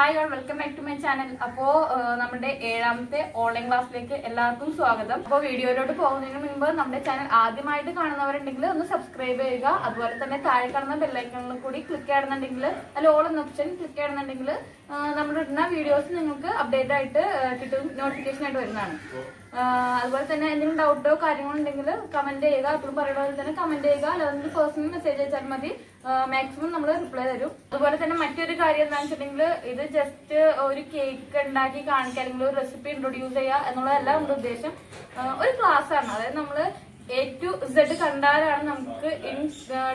Hi all welcome back to my channel അപ്പോ നമ്മുടെ ഏഴാമത്തെ ഓൺലൈൻ ക്ലാസ്സിലേക്ക് എല്ലാവർക്കും സ്വാഗതം. അപ്പോൾ വീഡിയോയിലോട്ട് പോകുന്നതിന് മുൻപ് നമ്മുടെ ചാനൽ ആദ്യമായിട്ട് കാണുന്നവരുണ്ടെങ്കിൽ ഒന്ന് സബ്സ്ക്രൈബ് ചെയ്യുക. അതുപോലെ തന്നെ താഴെ കാണുന്ന ബെല്ലൈക്കണിൽ കൂടി ക്ലിക്ക് ചെയ്യണമെന്നുണ്ടെങ്കിൽ അതിൽ ഓൾ എന്ന ഓപ്ഷൻ ക്ലിക്ക് ചെയ്യണമെന്നുണ്ടെങ്കിൽ നമ്മുടെ ഇടുന്ന വീഡിയോസ് നിങ്ങൾക്ക് അപ്ഡേറ്റ് ആയിട്ട് കിട്ടും നോട്ടിഫിക്കേഷൻ ആയിട്ട് വരുന്നതാണ്. അതുപോലെ തന്നെ എന്തെങ്കിലും ഡൗട്ടോ കാര്യങ്ങളോ ഉണ്ടെങ്കിൽ കമന്റ് ചെയ്യുക. എപ്പോഴും പറയുന്ന പോലെ തന്നെ കമന്റ് ചെയ്യുക. അല്ലെങ്കിൽ പേഴ്സണൽ മെസ്സേജ് അയച്ചാൽ മതി. മാക്സിമം നമ്മൾ റിപ്ലൈ തരും. അതുപോലെ തന്നെ മറ്റൊരു കാര്യം എന്താണെന്ന് വെച്ചിട്ടുണ്ടെങ്കിൽ ഇത് ജസ്റ്റ് ഒരു കേക്ക് ഉണ്ടാക്കി കാണിക്കുക. അല്ലെങ്കിൽ ഒരു റെസിപ്പി ഇൻട്രൊഡ്യൂസ് ചെയ്യുക എന്നുള്ളതല്ല നമ്മുടെ ഉദ്ദേശം. ഒരു ക്ലാസ് ആണ്. അതായത് നമ്മൾ എ ടു സെഡ് കണ്ടാലാണ് നമുക്ക് ഇൻ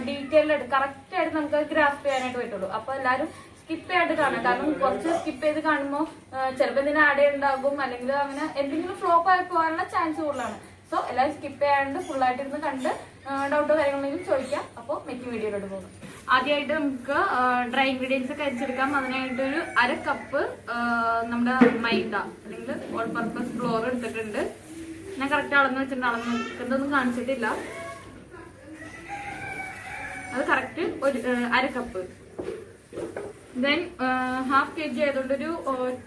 ഡീറ്റെയിൽ കറക്റ്റ് ആയിട്ട് നമുക്ക് ഗ്രാഫ് ചെയ്യാനായിട്ട് പറ്റുള്ളൂ. അപ്പൊ എല്ലാവരും സ്കിപ്പ് ചെയ്യാണ്ട് കാണാം. കാരണം കുറച്ച് സ്കിപ്പ് ചെയ്ത് കാണുമ്പോൾ ചിലപ്പോൾ ഇതിന് ആഡ് ഉണ്ടാകും അല്ലെങ്കിൽ അങ്ങനെ എന്തെങ്കിലും ഫ്ലോപ്പ് ആയി പോകാനുള്ള ചാൻസ് കൂടുതലാണ്. സോ എല്ലാവരും സ്കിപ്പ് ചെയ്യാണ്ട് ഫുൾ ആയിട്ട് ഇരുന്ന് കണ്ട് ഡൗട്ടോ കാര്യങ്ങളെങ്കിലും ചോദിക്കാം. അപ്പോൾ മെക്കിംഗ് വീഡിയോയിലോട്ട് പോകും. ആദ്യമായിട്ട് നമുക്ക് ഡ്രൈ ഇൻഗ്രീഡിയൻസ് ഒക്കെ അരിച്ചെടുക്കാം. അതിനായിട്ട് ഒരു അര കപ്പ് നമ്മുടെ മൈദ അല്ലെങ്കിൽ ഓൾ പർപ്പസ് ഫ്ലോർ എടുത്തിട്ടുണ്ട്. ഞാൻ കറക്റ്റ് അളന്ന് വെച്ചിട്ടുണ്ട്. അളന്ന് വെക്കുന്നതൊന്നും കാണിച്ചിട്ടില്ല. അത് കറക്റ്റ് ഒരു അര cup then half K G ആയതുകൊണ്ട് ഒരു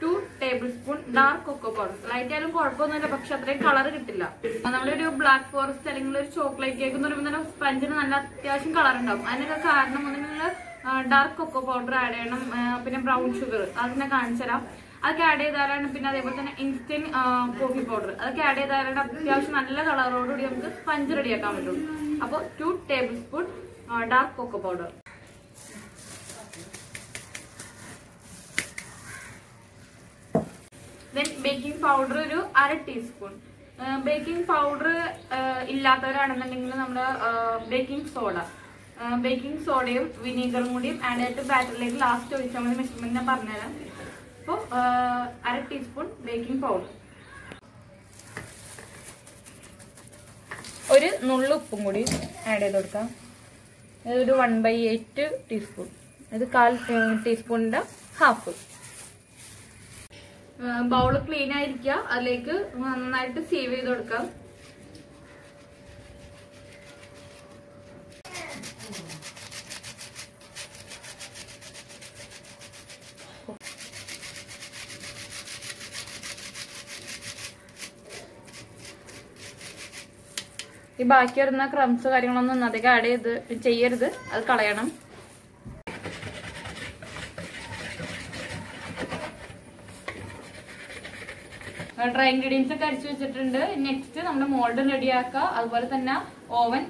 two tablespoon dark cocoa powder light ആയാലും കുഴപ്പമൊന്നുമില്ല പക്ഷെ അത്രയും കളർ കിട്ടില്ല. നമ്മളൊരു ബ്ലാക്ക് ഫോറസ്റ്റ് അല്ലെങ്കിൽ ഒരു ചോക്ലേറ്റ് കേക്ക് എന്ന് പറയുമ്പോൾ തന്നെ സ്പഞ്ചിന് നല്ല അത്യാവശ്യം കളർ ഉണ്ടാവും. അതിനൊക്കെ കാരണം ഒന്നുകിൽ ഡാർക്ക് കൊക്കോ പൗഡർ ആഡ് ചെയ്യണം പിന്നെ ബ്രൗൺ ഷുഗർ അതിനെ കാണിച്ചു തരാം. അതൊക്കെ ആഡ് ചെയ്താലാണ് പിന്നെ അതേപോലെ തന്നെ ഇൻസ്റ്റന്റ് കോഫി പൗഡർ അതൊക്കെ ആഡ് ചെയ്താലാണ് അത്യാവശ്യം നല്ല കളറോടുകൂടി നമുക്ക് സ്പഞ്ച് റെഡിയാക്കാൻ പറ്റുള്ളൂ. അപ്പോൾ two tablespoon dark cocoa powder then baking powder ഒരു അര ടീസ്പൂൺ ബേക്കിംഗ് പൗഡർ ഇല്ലാത്തവരാണെന്നുണ്ടെങ്കിൽ നമ്മൾ ബേക്കിംഗ് സോഡ ബേക്കിംഗ് സോഡയും വിനീഗറും കൂടിയും ആഡ് ചെയ്തിട്ട് ബാറ്ററിലേക്ക് ലാസ്റ്റ് ഒഴിച്ചാൽ മതി. മെഷർമെന്റ് ഞാൻ പറഞ്ഞുതരാം. അപ്പോൾ അര ടീസ്പൂൺ ബേക്കിംഗ് പൗഡർ ഒരു നുള്ളു ഉപ്പും കൂടി ആഡ് ചെയ്ത് കൊടുക്കാം. ഇതൊരു വൺ ബൈ എയ്റ്റ് ടീസ്പൂൺ ഇത് കാൽ ടീസ്പൂണിന്റെ ഹാഫ് ബൗൾ ക്ലീൻ ആയിരിക്കുക. അതിലേക്ക് നന്നായിട്ട് സേവ് ചെയ്ത് കൊടുക്കാം. ഈ ബാക്കി വരുന്ന ക്രംസ് കാര്യങ്ങളൊന്നും അധികം ആഡ് ചെയ്ത് ചെയ്യരുത്. അത് കളയണം. ഡ്രൈ ഇൻഗ്രീഡിയൻസ് ഒക്കെ അരിച്ചു വെച്ചിട്ടുണ്ട്. നെക്സ്റ്റ് നമ്മുടെ മോൾഡ് റെഡിയാക്കുക. അതുപോലെ തന്നെ ഓവൻ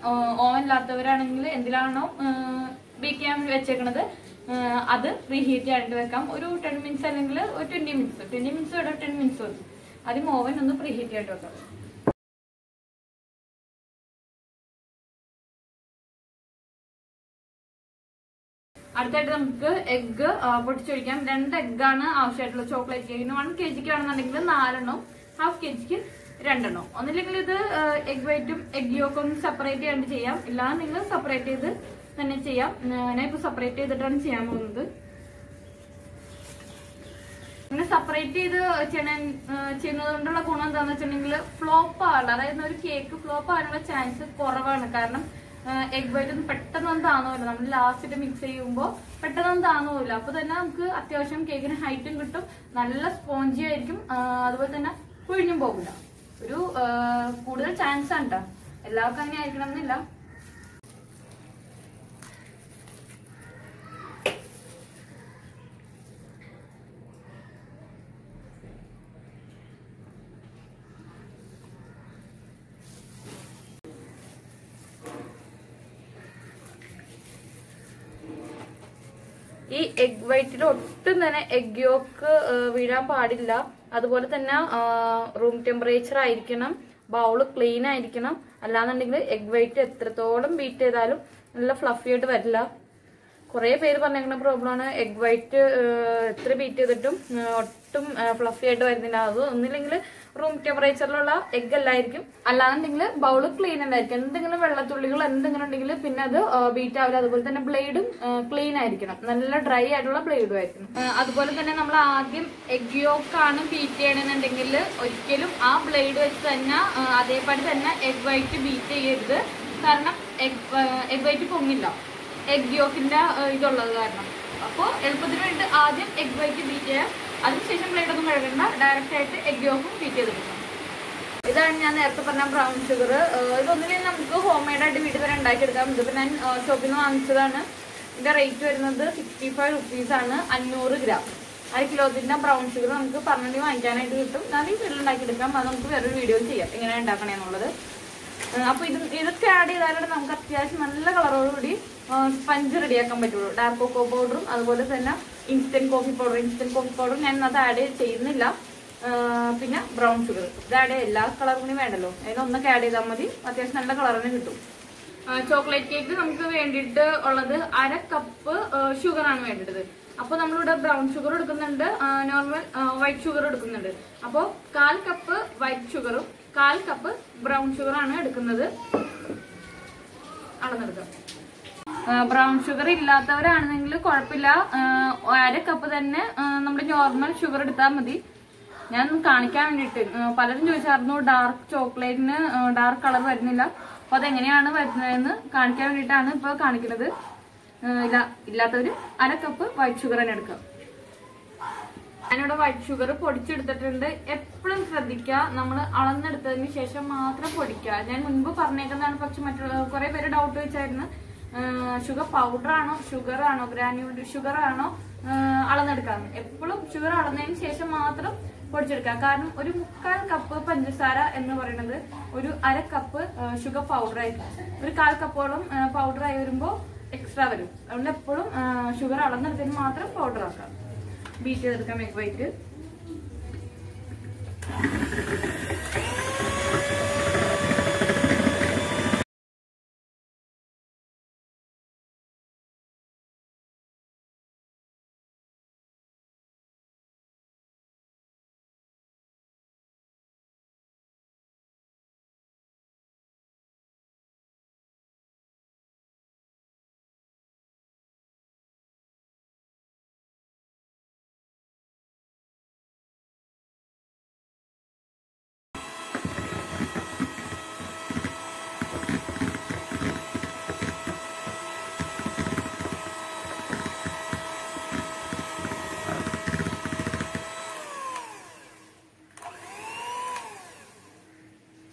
ഓവൻ ഇല്ലാത്തവരാണെങ്കിൽ എന്തിലാണോ ബേക്ക് ചെയ്യാൻ വെച്ചേക്കണത് അത് റീഹീറ്റ് ചെയ്യാണ്ട് വെക്കാം. ഒരു ടെൻ മിനിറ്റ്സ് അല്ലെങ്കിൽ ഒരു ട്വന്റി മിനിറ്റ്സ് ട്വന്റി മിനിറ്റ്സ് ഇവിടെ ടെൻ മിനിറ്റ്സ് മതി. ആദ്യം ഓവൻ ഒന്ന് പ്രീഹീറ്റ് ചെയ്തിട്ട് വെക്കാം. അടുത്തായിട്ട് നമുക്ക് എഗ്ഗ് പൊട്ടിച്ചൊഴിക്കാം രണ്ട് എഗ്ഗാണ് ആവശ്യമായിട്ടുള്ളത് ചോക്ലേറ്റ് കേക്കിന് വൺ കെ ജിക്ക് ആണെന്നുണ്ടെങ്കിൽ നാലെണ്ണം ഹാഫ് കെ ജിക്ക് രണ്ടെണ്ണം. ഒന്നില്ലെങ്കിൽ ഇത് എഗ് വൈറ്റും എഗ് യോക്കും ഒന്ന് സെപ്പറേറ്റ് ചെയ്യാണ്ട് ചെയ്യാം. ഇല്ലാതെ നിങ്ങൾ സെപ്പറേറ്റ് ചെയ്ത് തന്നെ ചെയ്യാം. ഇപ്പൊ സെപ്പറേറ്റ് ചെയ്തിട്ടാണ് ചെയ്യാൻ പോകുന്നത്. ഇങ്ങനെ സെപ്പറേറ്റ് ചെയ്ത് ചെയ്യണ ചെയ്യുന്നത് കൊണ്ടുള്ള ഗുണം എന്താണെന്ന് വെച്ചിട്ടുണ്ടെങ്കിൽ ഫ്ലോപ്പ് ആവില്ല അതായത് ഒരു കേക്ക് ഫ്ലോപ്പ് ആവാനുള്ള ചാൻസ് കുറവാണ്. കാരണം എഗ് വൈറ്റ് ഒന്നും പെട്ടെന്നൊന്നും താന്നുമില്ല നമ്മൾ ലാസ്റ്റ് മിക്സ് ചെയ്യുമ്പോൾ പെട്ടെന്നൊന്നും താന്നുമില്ല അപ്പൊ തന്നെ നമുക്ക് അത്യാവശ്യം കേക്കിന് ഹൈറ്റും കിട്ടും. നല്ല സ്പോഞ്ചി ആയിരിക്കും. അതുപോലെ തന്നെ പൊഴിഞ്ഞും പോകില്ല ഒരു കൂടുതൽ ചാൻസ് ആണ് കേട്ടോ എല്ലാവർക്കും അങ്ങനെ ആയിരിക്കണം എന്നില്ല ഈ വൈറ്റിൽ ഒട്ടും തന്നെ എഗ് യോക്ക് വീഴാൻ പാടില്ല. അതുപോലെ തന്നെ റൂം ടെമ്പറേച്ചർ ആയിരിക്കണം ബൗൾ ക്ലീൻ ആയിരിക്കണം. അല്ലാന്നുണ്ടെങ്കിൽ എഗ് വൈറ്റ് എത്രത്തോളം ബീറ്റ് ചെയ്താലും നല്ല ഫ്ലഫി ആയിട്ട് വരില്ല. കുറെ പേര് പറഞ്ഞേക്കുന്ന പ്രോബ്ലമാണ് എഗ് വൈറ്റ് എത്ര ബീറ്റ് ചെയ്തിട്ടും ഒട്ടും ഫ്ലഫി ആയിട്ട് വരുന്നില്ല. അത് ഒന്നില്ലെങ്കിൽ റൂം ടെമ്പറേച്ചറിലുള്ള എഗ് അല്ലായിരിക്കും. അല്ലാന്നുണ്ടെങ്കിൽ ബൗൾ ക്ലീൻ അല്ലായിരിക്കും. എന്തെങ്കിലും വെള്ളത്തുള്ളികൾ എന്തെങ്കിലും ഉണ്ടെങ്കിൽ പിന്നെ അത് ബീറ്റ് ആവില്ല അതുപോലെ തന്നെ ബ്ലേഡും ക്ലീൻ ആയിരിക്കണം. നല്ല ഡ്രൈ ആയിട്ടുള്ള ബ്ലേഡും ആയിരിക്കണം. അതുപോലെ തന്നെ നമ്മൾ ആദ്യം എഗ് യോക്കാണ് ബീറ്റ് ചെയ്യണമെന്നുണ്ടെങ്കിൽ ഒരിക്കലും ആ ബ്ലേഡ് വെച്ച് തന്നെ അതേപടി തന്നെ എഗ് വൈറ്റ് ബീറ്റ് ചെയ്യരുത്. കാരണം എഗ് എഗ് വൈറ്റ് പൊങ്ങില്ല. എഗ് യോക്കിന്റെ ഇതുള്ളത് കാരണം. അപ്പോൾ എളുപ്പത്തിന് വേണ്ടി ആദ്യം എഗ് വൈറ്റ് ബീറ്റ് ചെയ്യാം. അതിനുശേഷം പ്ലേറ്റ് ഒന്നും കഴുകണ്ട. ഡയറക്റ്റ് ആയിട്ട് എഗ് യോക്കും ബീറ്റ് ചെയ്തെടുക്കണം ഇതാണ് ഞാൻ നേരത്തെ പറഞ്ഞ ബ്രൗൺ ഷുഗർ ഇതൊന്നിലും നമുക്ക് ഹോം മെയ്ഡ് ആയിട്ട് വീട്ടിൽ തന്നെ ഉണ്ടാക്കിയെടുക്കാം ഇതിപ്പോൾ ഞാൻ ഷോപ്പിൽ നിന്ന് വാങ്ങിച്ചതാണ്. ഇതിന്റെ റേറ്റ് വരുന്നത് സിക്സ്റ്റി ഫൈവ് റുപ്പീസ് ആണ് അഞ്ഞൂറ് ഗ്രാം അര കിലോത്തിന്റെ ബ്രൗൺ ഷുഗർ നമുക്ക് പറഞ്ഞിട്ട് വാങ്ങിക്കാനായിട്ട് കിട്ടും. ഞാൻ ഈ വീട്ടിൽ ഉണ്ടാക്കിയെടുക്കാം. അത് നമുക്ക് വേറൊരു വീഡിയോ ചെയ്യാം. എങ്ങനെയാണ് ഉണ്ടാക്കണേ എന്നുള്ളത് അപ്പൊ ഇത് ഇതൊക്കെ ആഡ് ചെയ്താലാണ് നമുക്ക് അത്യാവശ്യം നല്ല കളറോടുകൂടി സ്പഞ്ച് റെഡിയാക്കാൻ പറ്റുള്ളൂ. ഡാർക്ക് കൊക്കോ പൗഡറും അതുപോലെ തന്നെ instant coffee powder instant coffee powder ഞാൻ അത് ആഡ് ചെയ്യുന്നില്ല. പിന്നെ ബ്രൗൺ ഷുഗർ ഇത് ആഡ് എല്ലാ കളറും കൂടി അതിന് ഒന്നൊക്കെ ആഡ് ചെയ്താൽ മതി. അത്യാവശ്യം നല്ല കളറിന് കിട്ടും. ചോക്ലേറ്റ് കേക്ക് നമുക്ക് വേണ്ടിയിട്ട് ഉള്ളത് അര കപ്പ് ഷുഗറാണ് വേണ്ടത്. അപ്പൊ നമ്മളിവിടെ ബ്രൗൺ ഷുഗർ എടുക്കുന്നുണ്ട്. നോർമൽ വൈറ്റ് ഷുഗർ എടുക്കുന്നുണ്ട്. അപ്പോൾ കാൽ കപ്പ് വൈറ്റ് ഷുഗറും കാൽ കപ്പ് ബ്രൗൺ ഷുഗറാണ് എടുക്കുന്നത്. അളന്നെടുക്കാം. ബ്രൗൺ ഷുഗർ ഇല്ലാത്തവരാണെന്നെങ്കിൽ കുഴപ്പമില്ല. അര കപ്പ് തന്നെ നമ്മുടെ നോർമൽ ഷുഗർ എടുത്താൽ മതി. ഞാൻ കാണിക്കാൻ വേണ്ടിയിട്ട് പലരും ചോദിച്ചായിരുന്നു ഡാർക്ക് ചോക്ലേറ്റിന് ഡാർക്ക് കളർ വരുന്നില്ല. അപ്പൊ അതെങ്ങനെയാണ് വരുന്നതെന്ന് കാണിക്കാൻ വേണ്ടിയിട്ടാണ് ഇപ്പൊ കാണിക്കുന്നത്. ഇല്ല ഇല്ലാത്തവര് അര കപ്പ് വൈറ്റ് ഷുഗർ തന്നെ എടുക്കാം ഞാനിവിടെ വൈറ്റ് ഷുഗർ പൊടിച്ചെടുത്തിട്ടുണ്ട്. എപ്പോഴും ശ്രദ്ധിക്കുക. നമ്മൾ അളന്നെടുത്തതിന് ശേഷം മാത്രം പൊടിക്കുക. ഞാൻ മുൻപ് പറഞ്ഞേക്കുന്നതാണ് പക്ഷെ മറ്റുള്ള കുറെ പേര് ഡൗട്ട് വെച്ചായിരുന്നു. ഷുഗർ പൗഡർ ആണോ ഷുഗർ ആണോ ഗ്രാനുലർ ഷുഗർ ആണോ ആഹ് അളന്നെടുക്കാന്ന് എപ്പോഴും ഷുഗർ അളന്നതിന് ശേഷം മാത്രം പൊടിച്ചെടുക്കുക കാരണം ഒരു മുക്കാൽ കപ്പ് പഞ്ചസാര എന്ന് പറയുന്നത് ഒരു അര കപ്പ് ഷുഗർ പൗഡർ ആയിരിക്കും. ഒരു കാൽ കപ്പോളം പൗഡർ ആയി വരുമ്പോൾ എക്സ്ട്രാ വരും. അതുകൊണ്ട് എപ്പോഴും ഷുഗർ അളന്നെടുത്തതിന് മാത്രം പൗഡർ ആക്കാം. ബീറ്റ് ചെയ്തെടുക്കാം എഗ് വൈറ്റ്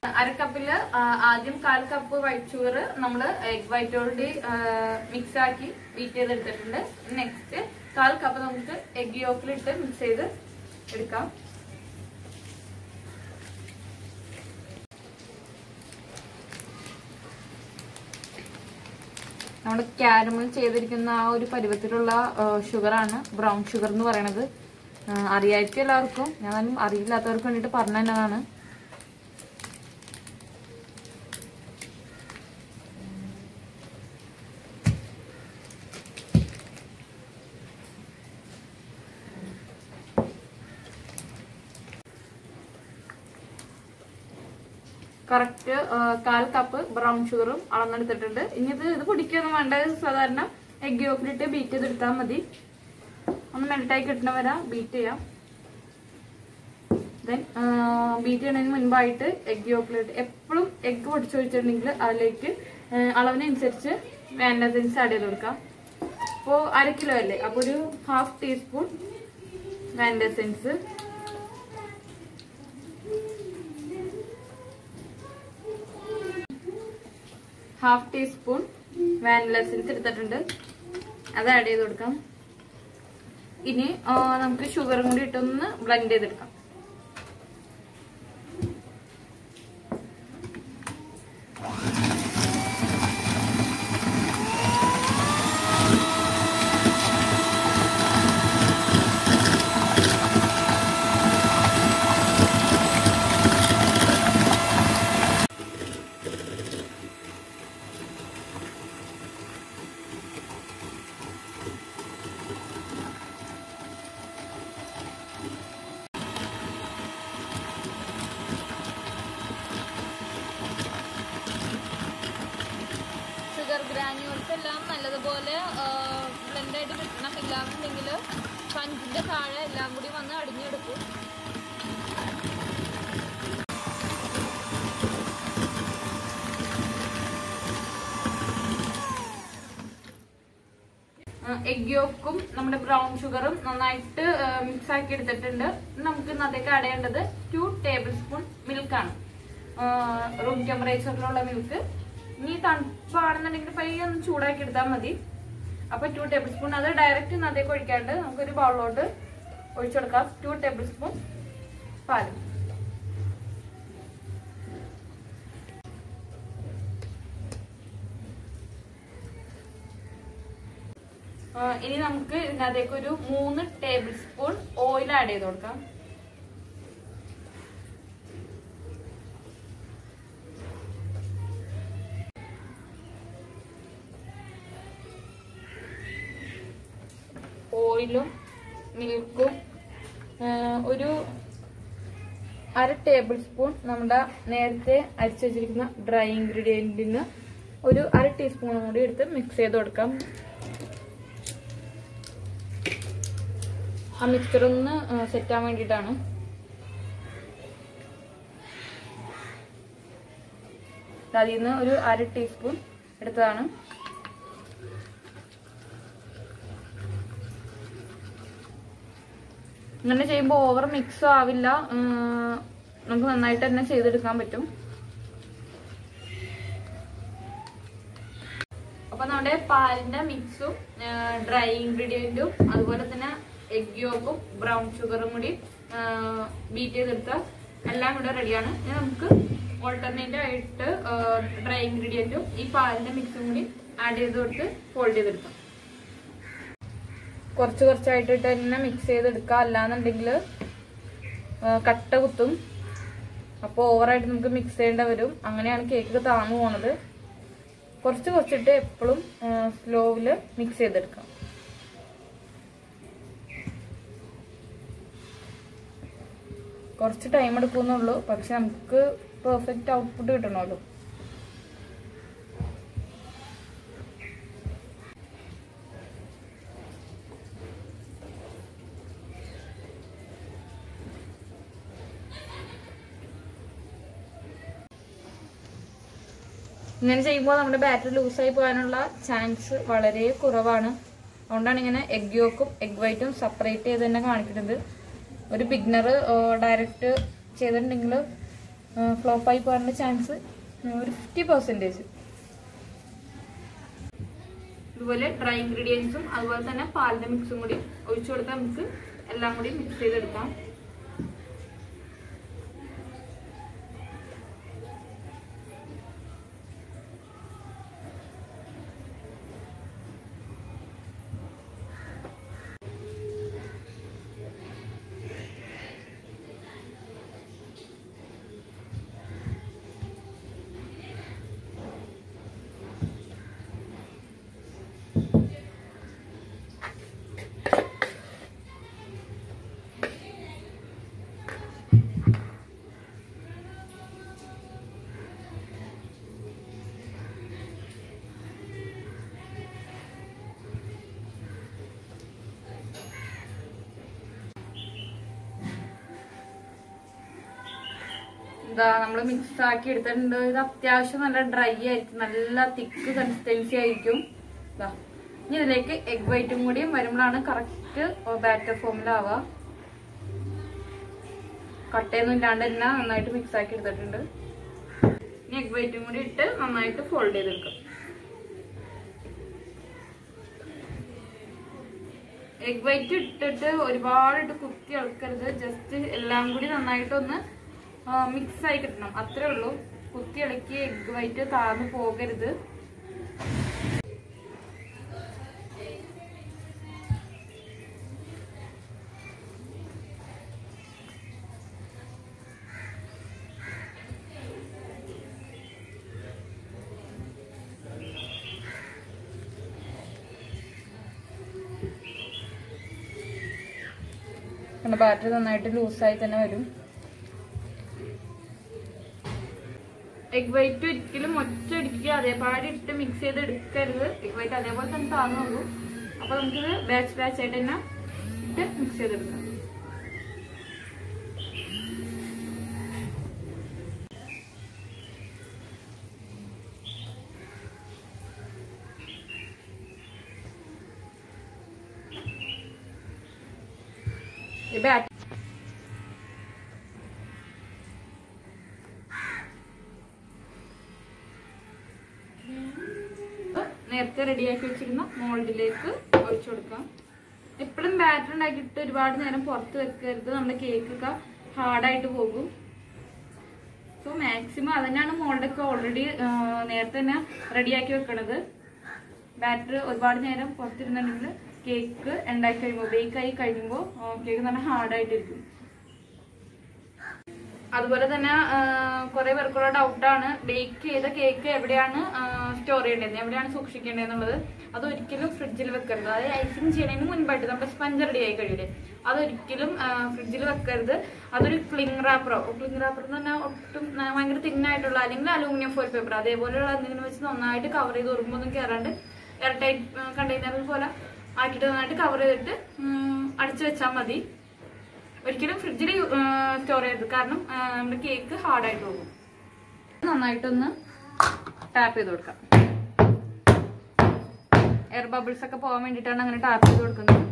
അര കപ്പിൽ ആ, ആദ്യം കാൽ കപ്പ് വൈറ്റ് ഷുഗർ നമ്മൾ എഗ് വൈറ്റ് ഓൾഡി മിക്സ് ആക്കി ബീറ്റ് ചെയ്തെടുത്തിട്ടുണ്ട്. നെക്സ്റ്റ് കാൽ കപ്പ് നമുക്ക് എഗ് യോക്കിലിട്ട് മിക്സ് ചെയ്ത് എടുക്കാം. നമ്മൾ ക്യാരമൽ ചെയ്തിരിക്കുന്ന ആ ഒരു പരുവത്തിലുള്ള ഷുഗറാണ് ബ്രൗൺ ഷുഗർ എന്ന് പറയണത്. അറിയായിരിക്കും എല്ലാവർക്കും. ഞാനും അറിയില്ലാത്തവർക്ക് വേണ്ടിയിട്ട് പറഞ്ഞു തന്നതാണ് കറക്റ്റ് കാൽ കപ്പ് ബ്രൗൺ ഷുഗറും അളന്നെടുത്തിട്ടുണ്ട്. ഇനി ഇത് ഇത് പൊടിക്കൊന്നും വേണ്ട. സാധാരണ എഗ് യോക്കിലിട്ട് ബീറ്റ് ചെയ്തെടുത്താൽ മതി. ഒന്ന് മെൽട്ടായി കിട്ടണ വരെ ബീറ്റ് ചെയ്യാം. ദെൻ ബീറ്റ് ചെയ്യണതിന് മുൻപായിട്ട് എഗ് യോക്കിലിട്ട് എപ്പോഴും എഗ് പൊടിച്ചൊഴിച്ചിട്ടുണ്ടെങ്കിൽ അതിലേക്ക് അളവിനനുസരിച്ച് എസൻസ് ആഡ് ചെയ്ത് കൊടുക്കാം. അപ്പോൾ അര കിലോ അല്ലേ? അപ്പോൾ ഒരു half teaspoon vanilla essence half teaspoon vanilla essence എടുത്തിട്ടുണ്ട്. അത് ആഡ് ചെയ്ത് കൊടുക്കാം. ഇനി നമുക്ക് ഷുഗറും കൂടി ഇട്ടൊന്ന് ബ്ലെൻഡ് ചെയ്തെടുക്കാം ഷുഗർ ഗ്രാനുവൽസ് എല്ലാം നല്ലതുപോലെ ബ്ലെൻഡ് ആയിട്ട് കിട്ടണം ഇല്ലാന്നുണ്ടെങ്കിൽ പഞ്ചിന്റെ താഴെ എല്ലാം കൂടി വന്ന് അടിഞ്ഞെടുക്കും ആ, എഗ് യോക്കും നമ്മുടെ ബ്രൗൺ ഷുഗറും നന്നായിട്ട് മിക്സ് ആക്കി എടുത്തിട്ടുണ്ട്. നമുക്ക് ഇന്നത്തേക്ക് അടയേണ്ടത് ടു ടേബിൾ സ്പൂൺ മിൽക്കാണ് റൂം ടെമ്പറേച്ചറിലുള്ള മിൽക്ക് ഇനി തണുപ്പാണെന്നുണ്ടെങ്കിൽ പയ്യെ ഒന്ന് ചൂടാക്കി എടുത്താൽ മതി. അപ്പൊ ടു ടേബിൾ സ്പൂൺ അത് ഡയറക്റ്റ് ഇന്നത്തേക്ക് ഒഴിക്കാണ്ട് നമുക്കൊരു ബൗളിലോട്ട് ഒഴിച്ചു കൊടുക്കാം. ടു ടേബിൾ സ്പൂൺ പാൽ. ഇനി നമുക്ക് ഇതിനകത്തേക്ക് ഒരു മൂന്ന് ടേബിൾ സ്പൂൺ ഓയിൽ ആഡ് ചെയ്ത് കൊടുക്കാം. ഓയിലും മിൽക്കും ഒരു അര ടേബിൾ സ്പൂൺ നമ്മുടെ നേരത്തെ അരിച്ചു വെച്ചിരിക്കുന്ന ഡ്രൈ ഇൻഗ്രീഡിയന്റിന് ഒരു അര ടീസ്പൂൺ കൂടി എടുത്ത് മിക്സ് ചെയ്ത് കൊടുക്കാം. ആ സെറ്റ് ആവാൻ വേണ്ടിയിട്ടാണ്. അതിൽ നിന്ന് ഒരു അര ടീസ്പൂൺ എടുത്തതാണ്. ഇങ്ങനെ ചെയ്യുമ്പോൾ ഓവർ മിക്സ് ആവില്ല. നമുക്ക് നന്നായിട്ട് തന്നെ ചെയ്തെടുക്കാൻ പറ്റും. അപ്പൊ നമ്മുടെ പാലിന്റെ മിക്സും ഡ്രൈ ഇൻഗ്രീഡിയന്റും അതുപോലെ തന്നെ എഗ് യോക്കും ബ്രൗൺ ഷുഗറും കൂടി ബീറ്റ് ചെയ്തെടുത്ത എല്ലാം കൂടെ റെഡിയാണ് ഇനി നമുക്ക് ഓൾട്ടർനേറ്റീവ് ആയിട്ട് ഡ്രൈ ഇൻഗ്രീഡിയന്റും ഈ പാലിന്റെ മിക്സും കൂടി ആഡ് ചെയ്ത് കൊടുത്ത് ഫോൾഡ് ചെയ്തെടുക്കാം. കുറച്ച് കുറച്ചായിട്ട് തന്നെ മിക്സ് ചെയ്തെടുക്കുക അല്ലാന്നുണ്ടെങ്കിൽ കട്ട കുത്തും. അപ്പോൾ ഓവറായിട്ട് നമുക്ക് മിക്സ് ചെയ്യേണ്ട വരും. അങ്ങനെയാണ് കേക്ക് താങ്ങു പോണത്. കുറച്ച് കുറച്ചിട്ട് എപ്പോഴും സ്ലോവിൽ മിക്സ് ചെയ്തെടുക്കാം. കുറച്ച് ടൈം എടുക്കുന്നുള്ളൂ പക്ഷെ നമുക്ക് പെർഫെക്റ്റ് ഔട്ട്പുട്ട് കിട്ടണമല്ലോ. ഇങ്ങനെ ചെയ്യുമ്പോൾ നമ്മുടെ ബാറ്ററി ലൂസായി പോകാനുള്ള ചാൻസ് വളരെ കുറവാണ്. അതുകൊണ്ടാണ് ഇങ്ങനെ എഗ് യോക്കും എഗ് വൈറ്റും സെപ്പറേറ്റ് ചെയ്ത് തന്നെ കാണിക്കുന്നത്. ഒരു ബിഗ്നർ ഡയറക്റ്റ് ചെയ്തിട്ടുണ്ടെങ്കിൽ ഫ്ലോപ്പായി പോകാനുള്ള ചാൻസ് ഒരു ഫിഫ്റ്റി പെർസെന്റേജ് ഇതുപോലെ ഡ്രൈ ഇൻഗ്രീഡിയൻസും അതുപോലെ തന്നെ പാലിന്റെ മിക്സും കൂടി ഒഴിച്ചു കൊടുത്താൽ നമുക്ക് എല്ലാം കൂടി മിക്സ് ചെയ്തെടുക്കാം. ഇതാ നമ്മൾ മിക്സ് ആക്കി എടുത്തിട്ടുണ്ട്. ഇത് അത്യാവശ്യം നല്ല ഡ്രൈ ആയിരിക്കും. നല്ല തിക്ക് കൺസിസ്റ്റൻസി ആയിരിക്കും. ഇനി ഇതിലേക്ക് എഗ് വൈറ്റും കൂടിയും വരുമ്പോഴാണ് കറക്റ്റ് ബാറ്റർ ഫോമിലാവുക കട്ടയൊന്നും ഇല്ലാണ്ട് തന്നെ നന്നായിട്ട് മിക്സ് ആക്കി എടുത്തിട്ടുണ്ട്. ഇനി എഗ് വൈറ്റും കൂടി ഇട്ട് നന്നായിട്ട് ഫോൾഡ് ചെയ്തെടുക്കും. എഗ് വൈറ്റ് ഇട്ടിട്ട് ഒരുപാട് കുത്തി ഇളക്കരുത്. ജസ്റ്റ് എല്ലാം കൂടി നന്നായിട്ടൊന്ന് മിക്സ് ആയി കിട്ടണം. അത്രേ ഉള്ളൂ. കുത്തി ഇളക്കി എഗ് വൈറ്റ് താഴ്ന്നു പോകരുത്. ബാറ്ററി നന്നായിട്ട് ലൂസായി തന്നെ വരും. എഗ് വൈറ്റ് ഒരിക്കലും ഒറ്റ ഒരിക്കുക അതേപാടി ഇട്ട് മിക്സ് ചെയ്ത് എടുക്കരുത്. എഗ് വൈറ്റ് അതേപോലെ തന്നെ താന്നുള്ളൂ അപ്പൊ നമുക്കിത് ബാച്ച് ബാച്ച് ആയിട്ട് തന്നെ ഇട്ട് മിക്സ് ചെയ്തെടുക്കാം ഈ ബാറ്റ് നേരത്തെ റെഡിയാക്കി മോൾഡിലേക്ക് ഒഴിച്ചു കൊടുക്കാം. എപ്പോഴും ബാറ്റർ ഉണ്ടാക്കിയിട്ട് ഒരുപാട് നേരം പുറത്ത് വെക്കരുത്. നമ്മുടെ കേക്കൊക്കെ ഹാർഡായിട്ട് പോകും. സോ മാക്സിമം അതന്നെയാണ് മോളുടെയൊക്കെ ഓൾറെഡി നേരത്തെ തന്നെ റെഡിയാക്കി വെക്കണത്. ബാറ്റർ ഒരുപാട് നേരം പുറത്തിരുന്നുണ്ടെങ്കിൽ കേക്ക് ഉണ്ടാക്കി കഴിയുമ്പോൾ ബേക്ക് ആയി കഴിയുമ്പോൾ കേക്ക് നല്ല ഹാർഡായിട്ടിരിക്കും അതുപോലെ തന്നെ കുറെ പേർക്കുള്ള ഡൗട്ടാണ് ബേക്ക് ചെയ്ത കേക്ക് എവിടെയാണ് സ്റ്റോർ ചെയ്യേണ്ടത്? എവിടെയാണ് സൂക്ഷിക്കേണ്ടത് എന്നുള്ളത് അത് ഒരിക്കലും ഫ്രിഡ്ജിൽ വെക്കരുത്. അതായത് ഐസിങ് ചെയ്യുന്നതിന് മുൻപായിട്ട് നമ്മുടെ സ്പഞ്ച് റെഡി ആയി കഴിയില്ലേ അതൊരിക്കലും ഫ്രിഡ്ജിൽ വെക്കരുത്. അതൊരു ക്ലിങ് റാപ്പറോ ക്ലിങ് റാപ്പർ എന്ന് പറഞ്ഞാൽ ഒട്ടും ഭയങ്കര തിന്നായിട്ടുള്ള അല്ലെങ്കിൽ അലൂമിനിയം ഫോയിൽ പേപ്പർ അതേപോലെയുള്ള എന്തെങ്കിലും വെച്ച് നന്നായിട്ട് കവർ ചെയ്ത് ഉറുമ്പൊന്നും കയറാണ്ട് എയർ ടൈറ്റ് കണ്ടെയ്നറിൽ പോലെ ആക്കിയിട്ട് നന്നായിട്ട് കവർ ചെയ്തിട്ട് അടച്ചു വെച്ചാൽ മതി. ഒരിക്കലും ഫ്രിഡ്ജിൽ സ്റ്റോർ ചെയ്യരുത്. കാരണം നമ്മുടെ കേക്ക് ഹാർഡായിട്ട് പോകും. നന്നായിട്ടൊന്ന് ടാപ്പ് ചെയ്ത് കൊടുക്കാം. എയർ ബബിൾസ് ഒക്കെ പോകാൻ വേണ്ടിയിട്ടാണ് അങ്ങനെ ടാപ്പ് ചെയ്ത് കൊടുക്കുന്നത്.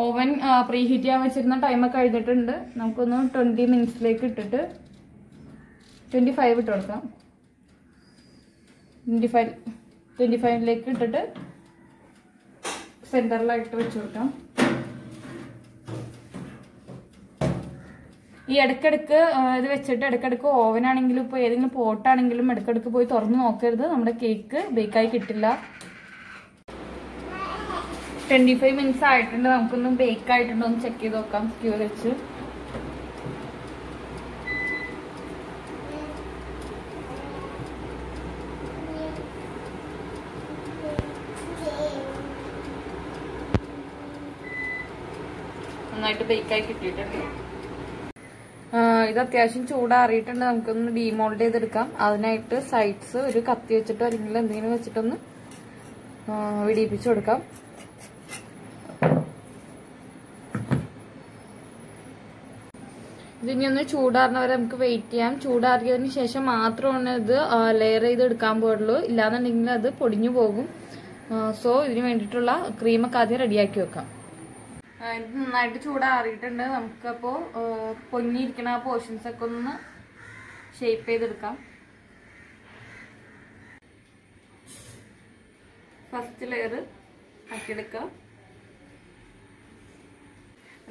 ഓവൻ പ്രീ ഹീറ്റ് ചെയ്യാൻ വെച്ചിരുന്ന ടൈമൊക്കെ കഴിഞ്ഞിട്ടുണ്ട്. നമുക്കൊന്ന് ട്വന്റി മിനിറ്റ്സിലേക്ക് ഇട്ടിട്ട് ട്വന്റി ഫൈവ് ഇട്ട് കൊടുക്കാം. ട്വന്റി ഫൈവ് ട്വന്റി ഫൈവിലേക്ക് ഇട്ടിട്ട് സെന്ററിലായിട്ട് വെച്ച് കൊടുക്കാം. ഈ ഇടയ്ക്കിടയ്ക്ക് ഇത് വെച്ചിട്ട് ഇടയ്ക്കിടയ്ക്ക് ഓവൻ ആണെങ്കിലും ഇപ്പോൾ ഏതെങ്കിലും പോട്ടാണെങ്കിലും ഇടയ്ക്കിടയ്ക്ക് പോയി തുറന്ന് നോക്കരുത്. നമ്മുടെ കേക്ക് ബേക്കായി കിട്ടില്ല. ട്വന്റി ഫൈവ് മിനിറ്റ്സ് ആയിട്ടുണ്ട്. നമുക്കൊന്ന് ബേക്ക് ആയിട്ടുണ്ടോ. ഒന്ന് ചെക്ക് ചെയ്ത് നോക്കാം. സ്ക്യൂ വെച്ച്. നന്നായിട്ട് ബേക്കായി കിട്ടിയിട്ടുണ്ട്. ഇത് അത്യാവശ്യം ചൂടാറിയിട്ടുണ്ട്. നമുക്കൊന്ന് ഡീമോൾഡ് ചെയ്തെടുക്കാം. അതിനായിട്ട് സൈഡ്സ് ഒരു കത്തി വെച്ചിട്ടോ അല്ലെങ്കിൽ എന്തെങ്കിലും വെച്ചിട്ടൊന്ന് വിടിയിപ്പിച്ചു കൊടുക്കാം. ഇതിനി ഒന്ന് ചൂടാറുന്നവരെ നമുക്ക് വെയിറ്റ് ചെയ്യാം. ചൂടാറിയതിന് ശേഷം മാത്രമാണ് ഇത് ലെയർ ചെയ്ത് എടുക്കാൻ പാടുള്ളൂ ഇല്ലാന്നുണ്ടെങ്കിൽ അത് പൊടിഞ്ഞു പോകും. സോ ഇതിന് വേണ്ടിയിട്ടുള്ള ക്രീമൊക്കെ ആദ്യം റെഡിയാക്കി വെക്കാം. ഇത് നന്നായിട്ട് ചൂടാറിയിട്ടുണ്ട്. നമുക്കപ്പോൾ പൊങ്ങിയിരിക്കണ ആ പോർഷൻസ് ഒക്കെ ഒന്ന് ഷേപ്പ് ചെയ്തെടുക്കാം. ഫസ്റ്റ് ലെയർ ആക്കിയെടുക്കാം.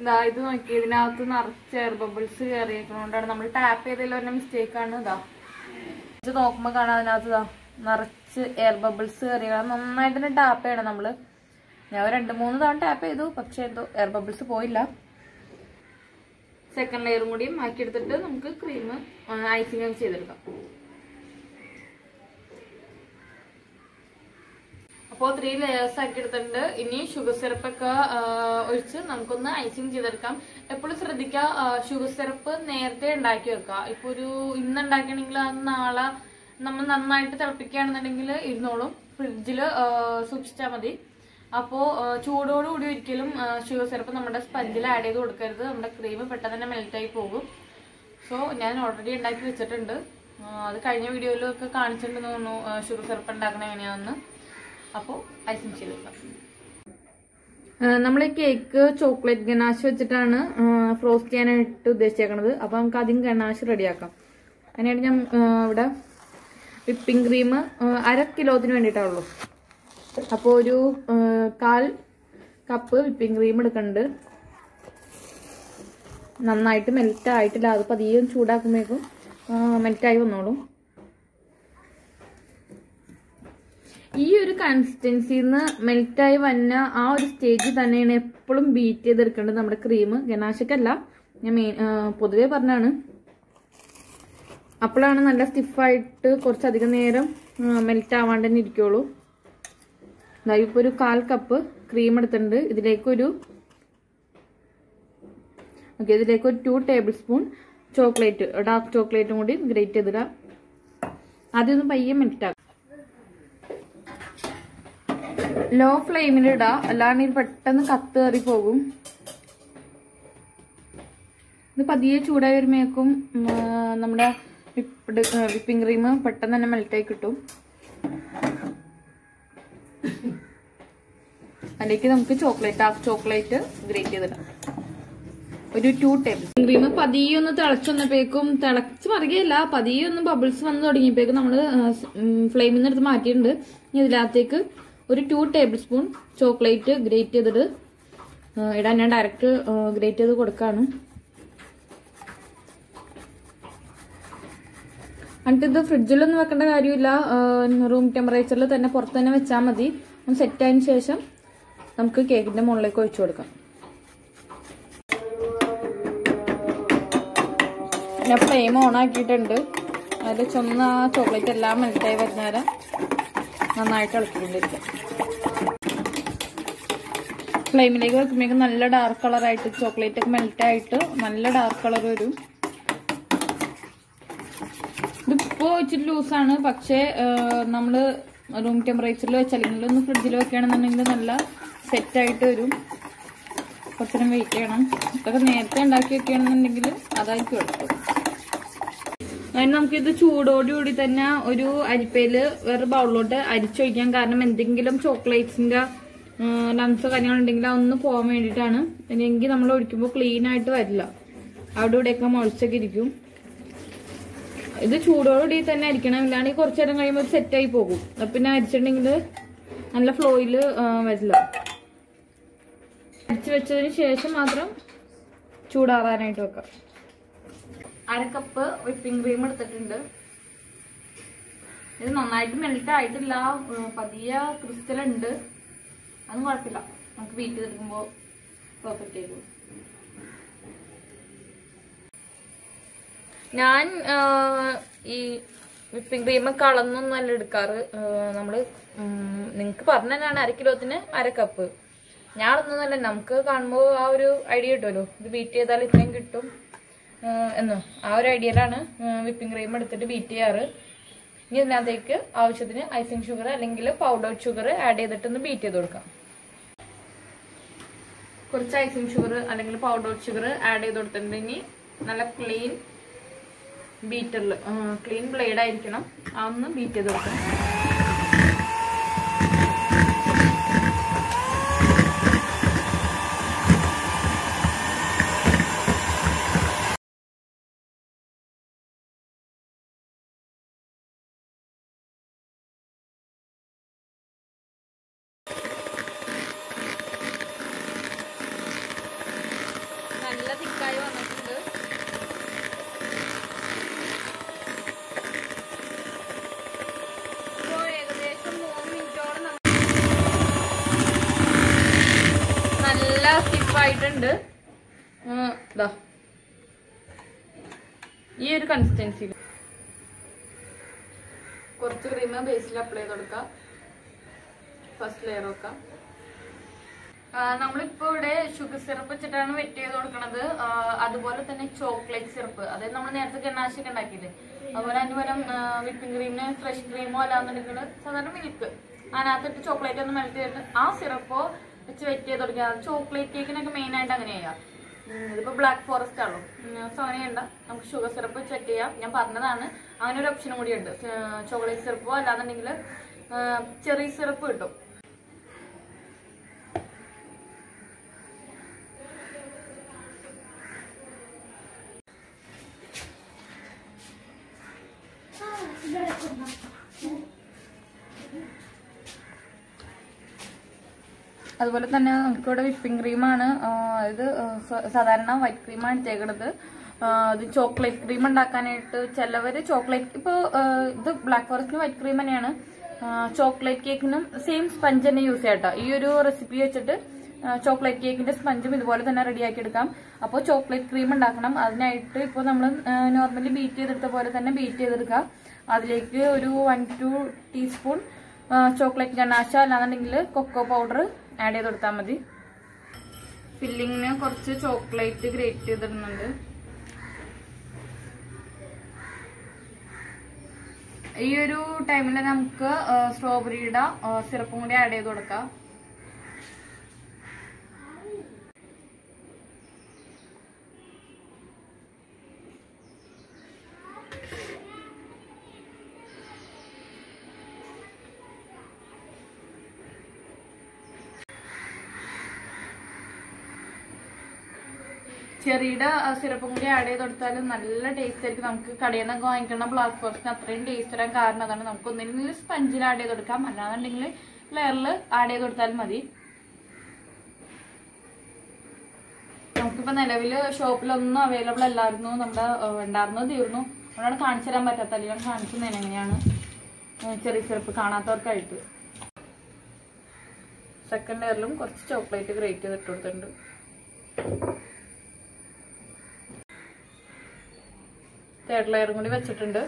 ഇതാ ഇത് നോക്കി ഇതിനകത്ത് നിറച്ച് എയർ ബബിൾസ് കയറിയിരിക്കണോണ്ടാണ് നമ്മൾ ടാപ്പ് ചെയ്തതിൽ ഒരു ആണ് ഇതാ. നോക്കുമ്പോൾ കാണാം അതിനകത്ത് ഇതാ നിറച്ച് എയർ ബബിൾസ് കയറിയ നന്നായിട്ട് തന്നെ ടാപ്പ് ചെയ്യണം നമ്മൾ. ഞാൻ രണ്ട് മൂന്ന് തവണ ടാപ്പ് ചെയ്തു. പക്ഷെ എന്തോ എയർ ബബിൾസ് പോയില്ല. സെക്കൻഡ് ലെയറും കൂടി മാറ്റിയെടുത്തിട്ട് നമുക്ക് ക്രീം ഐസിങ് ചെയ്തെടുക്കാം. അപ്പോൾ ത്രീ ലെയേഴ്സ് ആക്കി എടുത്തിട്ടുണ്ട്. ഇനി ഷുഗർ സിറപ്പൊക്കെ ഒഴിച്ച് നമുക്കൊന്ന് ഐസിങ് ചെയ്തെടുക്കാം. എപ്പോഴും ശ്രദ്ധിക്കുക ഷുഗർ സിറപ്പ് നേരത്തെ ഉണ്ടാക്കി വെക്കുക. ഇപ്പൊ ഒരു ഇന്ന് ഉണ്ടാക്കണമെങ്കിൽ അത് നാളെ നമ്മൾ നന്നായിട്ട് തിളപ്പിക്കുകയാണെന്നുണ്ടെങ്കിൽ ഇരുന്നോളും. ഫ്രിഡ്ജിൽ സൂക്ഷിച്ചാൽ മതി. അപ്പോൾ ചൂടോടുകൂടി ഒരിക്കലും ഷുഗർ സിറപ്പ് നമ്മുടെ സ്പഞ്ചിൽ ആഡ് ചെയ്ത് കൊടുക്കരുത്. നമ്മുടെ ക്രീം പെട്ടെന്ന് തന്നെ മെൽറ്റായി പോകും. സോ ഞാൻ ഓൾറെഡി ഉണ്ടാക്കി വെച്ചിട്ടുണ്ട്. അത് കഴിഞ്ഞ വീഡിയോയിലൊക്കെ കാണിച്ചിട്ടുണ്ടെന്ന് തോന്നുന്നു ഷുഗർ സിറപ്പ് ഉണ്ടാക്കണ എങ്ങനെയാണെന്ന്. അപ്പോൾ ഐസിങ് ചെയ്തെടുക്കാം നമ്മൾ ഈ കേക്ക് ചോക്ലേറ്റ് ഗനാശ് വെച്ചിട്ടാണ് ഫ്രോസ്റ്റ് ചെയ്യാനായിട്ട് ഉദ്ദേശിച്ചേക്കണത്. അപ്പോൾ നമുക്ക് ആദ്യം ഗനാശ് റെഡിയാക്കാം. അതിനായിട്ട് ഞാൻ ഇവിടെ വിപ്പിംഗ് ക്രീം അര കിലോത്തിന് വേണ്ടിയിട്ടുള്ളൂ അപ്പോൾ ഒരു കാൽ കപ്പ് വിപ്പിംഗ് ക്രീം എടുക്കുന്നുണ്ട് നന്നായിട്ട് മെൽറ്റ് ആയിട്ടില്ല. അത് പതിയെ ചൂടാക്കുമ്പോഴേക്കും മെൽറ്റായി വന്നോളും. ഈ ഒരു കൺസിസ്റ്റൻസിന്ന് മെൽറ്റായി വന്ന ആ ഒരു സ്റ്റേജിൽ തന്നെയാണ് എപ്പോഴും ബീറ്റ് ചെയ്തെടുക്കേണ്ടത് നമ്മുടെ ക്രീം ഗനാശക്കല്ല ഞാൻ മെയിൻ പൊതുവേ പറഞ്ഞാണ്. അപ്പോഴാണ് നല്ല സ്റ്റിഫായിട്ട് കുറച്ചധികം നേരം മെൽറ്റ് ആവാണ്ട് ഇരിക്കുള്ളൂ. ദാ ഇപ്പൊ ഒരു കാൽ കപ്പ് ക്രീം എടുത്തിട്ടുണ്ട്. ഇതിലേക്കൊരു ഓക്കെ ഇതിലേക്ക് ഒരു two tablespoon chocolate dark ചോക്ലേറ്റും കൂടി ഗ്രേറ്റ് ചെയ്തിടാം. ആദ്യം ഒന്ന് പയ്യെ മിനിറ്റാക്കാം ലോ ഫ്ലെയിമിൽ ഇടാം. അല്ലാണ്ട് ഇത് പെട്ടെന്ന് കത്ത് കയറി പോകും. ഇത് പതിയെ ചൂടായി വരുമ്പോഴേക്കും നമ്മുടെ വിപ്പിംഗ് ക്രീം പെട്ടെന്ന് തന്നെ മെൽറ്റായി കിട്ടും. അതിലേക്ക് നമുക്ക് ചോക്ലേറ്റ് ഹാഫ് ചോക്ലേറ്റ് ഗ്രേറ്റ് ചെയ്തിടാം. ഒരു ടു ടേബിൾ ക്രീം പതിയെ ഒന്ന് തിളച്ച് വന്നപ്പോഴേക്കും തിളച്ച് മറികയല്ല പതിയെ ഒന്ന് ബബിൾസ് വന്ന് തുടങ്ങിയപ്പോഴേക്കും നമ്മൾ ഫ്ലെയിമിൽ നിന്ന് എടുത്ത് മാറ്റിയിട്ടുണ്ട്. ഇനി ഇതിനകത്തേക്ക് ഒരു two tablespoon chocolate grate ചെയ്തിട്ട് ഇടാൻ ഞാൻ ഡയറക്റ്റ് ഗ്രേറ്റ് ചെയ്ത് കൊടുക്കാണ്. എന്നിട്ട് ഇത് ഫ്രിഡ്ജിലൊന്നും വെക്കേണ്ട കാര്യമില്ല. റൂം ടെമ്പറേച്ചറിൽ തന്നെ പുറത്ത് തന്നെ വെച്ചാൽ മതി. സെറ്റ് ആയതിനു ശേഷം നമുക്ക് കേക്കിന്റെ മുകളിലേക്ക് ഒഴിച്ചു കൊടുക്കാം. ഞാൻ ഫ്ലെയിം ഓൺ ആക്കിയിട്ടുണ്ട്. അതിൽ ചൊന്ന ആ ചോക്ലേറ്റ് എല്ലാം മെൽറ്റായി വരുന്ന വരെ നന്നായിട്ട് ഇളക്കിക്കൊണ്ടിരിക്കാം. ഫ്ലെയിമിലേക്ക് വെക്കുമ്പോഴേക്കും നല്ല ഡാർക്ക് കളറായിട്ട് ചോക്ലേറ്റ് ഒക്കെ മെൽറ്റായിട്ട് നല്ല ഡാർക്ക് കളർ വരും. ഇതിപ്പോ ഇച്ചിരി ലൂസാണ് പക്ഷേ നമ്മൾ റൂം ടെമ്പറേച്ചറിൽ വെച്ച് അല്ലെങ്കിൽ ഒന്ന് ഫ്രിഡ്ജിൽ വെക്കുകയാണെന്നുണ്ടെങ്കിൽ നല്ല സെറ്റ് ആയിട്ട് വരും കുറച്ചു നേരം വെയിറ്റ് ചെയ്യണം. ഇതൊക്കെ നേരത്തെ ഉണ്ടാക്കി വെക്കുകയാണെന്നുണ്ടെങ്കിൽ അതായിരിക്കും എളുപ്പം. അതിന് നമുക്കിത് ചൂടോടുകൂടി തന്നെ ഒരു അരിപ്പയിൽ വേറെ ബൗളിലോട്ട് അരിച്ചൊഴിക്കാം. കാരണം എന്തെങ്കിലും ചോക്ലേറ്റ്സിന്റെ ലംസോ കാര്യങ്ങളുണ്ടെങ്കിൽ അതൊന്ന് പോകാൻ വേണ്ടിയിട്ടാണ്. അല്ലെങ്കിൽ നമ്മൾ ഒഴിക്കുമ്പോൾ ക്ലീൻ ആയിട്ട് വരില്ല. അവിടെ ഇവിടെയൊക്കെ മുളച്ചൊക്കെ ഇരിക്കും. ഇത് ചൂടോടുകൂടി തന്നെ അരിക്കണം. ഇല്ലാണെങ്കിൽ കുറച്ചു നേരം കഴിയുമ്പോൾ സെറ്റായി പോകും. പിന്നെ അരിച്ചിട്ടുണ്ടെങ്കിൽ നല്ല ഫ്ലോയിൽ വരില്ല. അരിച്ചു വെച്ചതിന് ശേഷം മാത്രം ചൂടാറാനായിട്ട് വെക്കാം. അര കപ്പ് വിപ്പിംഗ് ക്രീം എടുത്തിട്ടുണ്ട്. ഇത് നന്നായിട്ട് മെൽറ്റ് ആയിട്ടില്ല. പതിയ ക്രിസ്റ്റൽ ഉണ്ട് അതും കുഴപ്പമില്ല. നമുക്ക് വീട്ടിൽ എടുക്കുമ്പോൾ പെർഫെക്റ്റ് ആയിരിക്കും. ഞാൻ ഈ വിപ്പിംഗ് ക്രീം കളന്നൊന്നും അല്ല എടുക്കാറ്. നമ്മൾ നമ്മൾ നിങ്ങൾക്ക് പറഞ്ഞു തന്നെയാണ് അര കിലോത്തിന് അര കപ്പ് ഞാൻ അതൊന്നുമല്ല നമുക്ക് കാണുമ്പോൾ ആ ഒരു ഐഡിയ കിട്ടുമല്ലോ. ഇത് ബീറ്റ് ചെയ്താൽ ഇത്രയും കിട്ടും. എന്നോ ആ ഒരു ഐഡിയയിലാണ് വിപ്പിംഗ് ക്രീം എടുത്തിട്ട് ബീറ്റ് ചെയ്യാറ്. ഇനി ഇതിനകത്തേക്ക് ആവശ്യത്തിന് ഐസിങ് ഷുഗർ അല്ലെങ്കിൽ പൗഡർ ഷുഗർ ആഡ് ചെയ്തിട്ട് ഒന്ന് ബീറ്റ് ചെയ്ത് കൊടുക്കാം. കുറച്ച് ഐസിങ് ഷുഗർ അല്ലെങ്കിൽ പൗഡർ ഷുഗർ ആഡ് ചെയ്ത് കൊടുത്തിട്ടുണ്ടെങ്കിൽ നല്ല ക്ലീൻ ബീറ്ററിൽ ക്ലീൻ ബ്ലേഡ് ആയിരിക്കണം. അതൊന്ന് ബീറ്റ് ചെയ്ത് കൊടുക്കണം നല്ല തിക്കായി വന്നിട്ടുണ്ട് ഇപ്പോ ഏകദേശം മൂന്ന് മിനിറ്റോളം നമ്മ- നല്ല സ്റ്റിഫായിട്ടുണ്ട് ഇതാ ഈ ഒരു കൺസിസ്റ്റൻസി കുറച്ച് ക്രീം ബേസിൽ അപ്ലൈ ചെയ്ത് കൊടുക്കാം. ഫസ്റ്റ് ലെയർ വെക്കാം നമ്മളിപ്പോ ഇവിടെ ഷുഗർ സിറപ്പ് വെച്ചിട്ടാണ് വെറ്റ് ചെയ്ത് കൊടുക്കണത്. അതുപോലെ തന്നെ ചോക്ലേറ്റ് സിറപ്പ് അതായത് നമ്മൾ നേരത്തെ ഗണ്ണാശൊക്കെ ഉണ്ടാക്കിയില്ലേ? അതുപോലെ അതിന് പകരം വിപ്പിംഗ് ക്രീമിന് ഫ്രഷ് ക്രീമോ അല്ലാന്നുണ്ടെങ്കിൽ സാധാരണ മിൽക്ക് അതിനകത്തിട്ട് ചോക്ലേറ്റ് ഒന്ന് മെൽറ്റ് ചെയ്തിട്ട് ആ സിറപ്പോ വെച്ച് വെറ്റ് ചെയ്ത് കൊടുക്കുക ചോക്ലേറ്റ് കേക്കിനൊക്കെ മെയിൻ ആയിട്ട് അങ്ങനെ ചെയ്യാം. ഇതിപ്പോ ബ്ലാക്ക് ഫോറസ്റ്റ് ആണല്ലോ. സോ അങ്ങനെ ചെയ്യണ്ട. നമുക്ക് ഷുഗർ സിറപ്പ് ചെക്ക് ചെയ്യാം. ഞാൻ പറഞ്ഞതാണ്. അങ്ങനെ ഒരു ഓപ്ഷനും കൂടി ഉണ്ട്. ചോക്ലേറ്റ് സിറപ്പോ അല്ലാന്നുണ്ടെങ്കിൽ ചെറിയ സിറപ്പ് കിട്ടും. അതുപോലെ തന്നെ നമുക്കിവിടെ വിപ്പിംഗ് ക്രീമാണ് ഇത് സാധാരണ വൈറ്റ് ക്രീമാണ് എടുത്തേക്കണത് ആ, ഇത് ചോക്ലേറ്റ് ക്രീം ഉണ്ടാക്കാനായിട്ട് ചിലവര് ചോക്ലേറ്റ് ഇപ്പോൾ ഇത് ബ്ലാക്ക് ഫോറസ്റ്റിന് വൈറ്റ് ക്രീം തന്നെയാണ്. ചോക്ലേറ്റ് കേക്കിനും സെയിം സ്പഞ്ച് തന്നെ യൂസ് ചെയ്യട്ടോ ഈ ഒരു റെസിപ്പി വെച്ചിട്ട് ചോക്ലേറ്റ് കേക്കിന്റെ സ്പഞ്ചും ഇതുപോലെ തന്നെ റെഡിയാക്കി എടുക്കാം. അപ്പോൾ ചോക്ലേറ്റ് ക്രീം ഉണ്ടാക്കണം. അതിനായിട്ട് ഇപ്പോൾ നമ്മൾ നോർമലി ബീറ്റ് ചെയ്തെടുത്ത പോലെ തന്നെ ബീറ്റ് ചെയ്തെടുക്കാം അതിലേക്ക് ഒരു one two teaspoon chocolate ganache അല്ലാന്നുണ്ടെങ്കിൽ കൊക്കോ പൗഡർ ആഡ് ചെയ്ത് കൊടുത്താൽ മതി. ഫില്ലിങ്ങിന് കുറച്ച് ചോക്ലേറ്റ് ഗ്രേറ്റ് ചെയ്തിടുന്നുണ്ട്. ഈ ഒരു ടൈമിൽ നമുക്ക് സ്ട്രോബെറിയുടെ സിറപ്പും കൂടി ആഡ് ചെയ്ത് കൊടുക്കാം. ചെറിയുടെ സിറപ്പും കൂടി ആഡ് ചെയ്ത് കൊടുത്താലും നല്ല ടേസ്റ്റ് ആയിരിക്കും. നമുക്ക് കടയിൽ നിന്നൊക്കെ വാങ്ങിക്കുന്ന ബ്ലാക്ക് ഫോറസ്റ്റിന് അത്രയും ടേസ്റ്റ് വരാൻ കാരണം അതാണ്. നമുക്ക് ഒന്നെങ്കിൽ സ്പഞ്ചിൽ ആഡ് ചെയ്ത് കൊടുക്കാം. അല്ലാന്നുണ്ടെങ്കിൽ ലെയറിൽ ആഡ് ചെയ്ത് കൊടുത്താലും മതി. നമുക്കിപ്പോ നിലവിൽ ഷോപ്പിലൊന്നും അവൈലബിൾ അല്ലായിരുന്നു. നമ്മുടെ ഉണ്ടായിരുന്നു തീർന്നു. അതുകൊണ്ടാണ് കാണിച്ചു തരാൻ പറ്റാത്ത അല്ലെങ്കിൽ കാണിച്ചു തന്നെ എങ്ങനെയാണ് ചെറിയ സിറപ്പ് കാണാത്തവർക്കായിട്ട്. സെക്കൻഡ് ലെയറിലും കുറച്ച് ചോക്ലേറ്റ് ഗ്രേറ്റ് ചെയ്ത് ഇട്ട് കൊടുത്തിട്ടുണ്ട്. തേർഡ് ലെയറും കൂടി വെച്ചിട്ടുണ്ട്.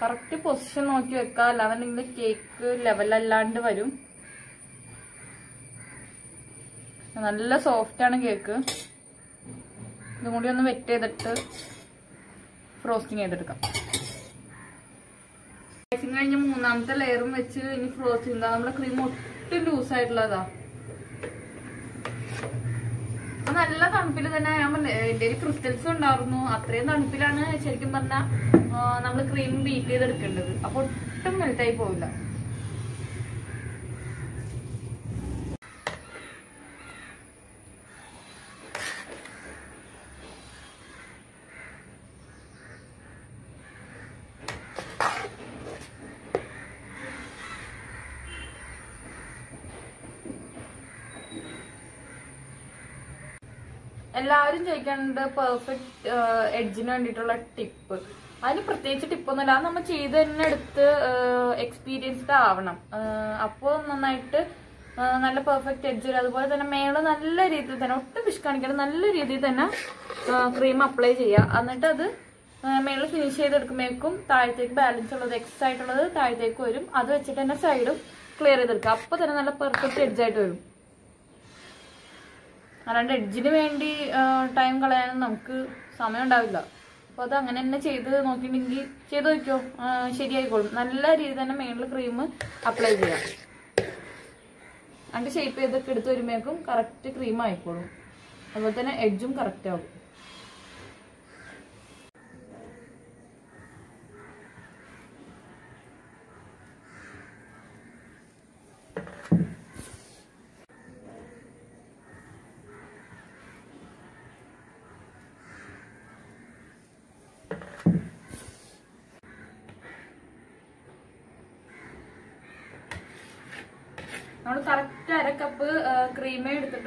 കറക്റ്റ് പൊസിഷൻ നോക്കി വെക്കുക അല്ലാന്നുണ്ടെങ്കിൽ കേക്ക് ലെവലല്ലാണ്ട് വരും. നല്ല സോഫ്റ്റ് ആണ് കേക്ക് ഇതും കൂടി ഒന്ന് വെറ്റ് ചെയ്തിട്ട് ഫ്രോസ്റ്റിംഗ് ചെയ്തെടുക്കാം. ഫ്രോസ്റ്റിംഗ് കഴിഞ്ഞ് മൂന്നാമത്തെ ലെയറും വെച്ച് ഇനി ഫ്രോസ്റ്റിംഗ് നമ്മുടെ ക്രീം ഒട്ടും ലൂസ് ആയിട്ടുള്ളതാ. അപ്പൊ നല്ല തണുപ്പിൽ തന്നെ ഞാൻ എന്റെ എന്റെ ക്രിസ്റ്റൽസ് ഉണ്ടായിരുന്നു. അത്രയും തണുപ്പിലാണ് ശരിക്കും പറഞ്ഞാൽ നമ്മൾ ക്രീം ബീറ്റ് ചെയ്തെടുക്കേണ്ടത്. അപ്പൊ ഒട്ടും മെൽറ്റായി പോവില്ല. എല്ലാവരും ചോദിക്കാനുണ്ട് പെർഫെക്റ്റ് എഡ്ജിന് വേണ്ടിയിട്ടുള്ള ടിപ്പ് അതിന് പ്രത്യേകിച്ച് ടിപ്പൊന്നുമില്ല അത് നമ്മൾ ചെയ്ത് തന്നെ എടുത്ത് എക്സ്പീരിയൻസ്ഡ് ആവണം. അപ്പോൾ നന്നായിട്ട് നല്ല പെർഫെക്റ്റ് എഡ്ജ് വരും. അതുപോലെ തന്നെ മേൾ നല്ല രീതിയിൽ തന്നെ ഒട്ടും ഫിഷ് കാണിക്കാതെ നല്ല രീതിയിൽ തന്നെ ക്രീം അപ്ലൈ ചെയ്യുക. എന്നിട്ട് അത് മേളിൽ ഫിനിഷ് ചെയ്തെടുക്കുമ്പോഴേക്കും താഴത്തേക്ക് ബാലൻസ് ഉള്ളത് എക്സ് ആയിട്ടുള്ളത് താഴത്തേക്ക് വരും. അത് വെച്ചിട്ട് തന്നെ സൈഡും ക്ലിയർ ചെയ്തെടുക്കുക. അപ്പോൾ തന്നെ നല്ല പെർഫെക്റ്റ് എഡ്ജായിട്ട് വരും. അല്ലാണ്ട് എഡ്ജിന് വേണ്ടി ടൈം കളയാനും നമുക്ക് സമയം ഉണ്ടാവില്ല. അപ്പോൾ അത് അങ്ങനെ തന്നെ ചെയ്ത് നോക്കിയിട്ടുണ്ടെങ്കിൽ ചെയ്ത് നോക്കിയോ ശരിയായിക്കോളും. നല്ല രീതിയിൽ തന്നെ മേളിൽ ക്രീം അപ്ലൈ ചെയ്യാം. അതിന്റെ ഷേപ്പ് ചെയ്തൊക്കെ എടുത്ത് വരുമ്പോഴേക്കും കറക്റ്റ് ക്രീം ആയിക്കോളും. അതുപോലെ തന്നെ എഡ്ജും കറക്റ്റ് ആവും നമ്മൾ കറക്റ്റ് അര കപ്പ്